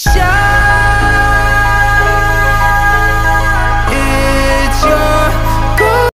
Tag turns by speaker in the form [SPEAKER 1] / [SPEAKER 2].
[SPEAKER 1] Show.